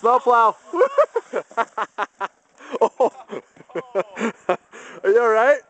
Snowplow. oh. Are you alright?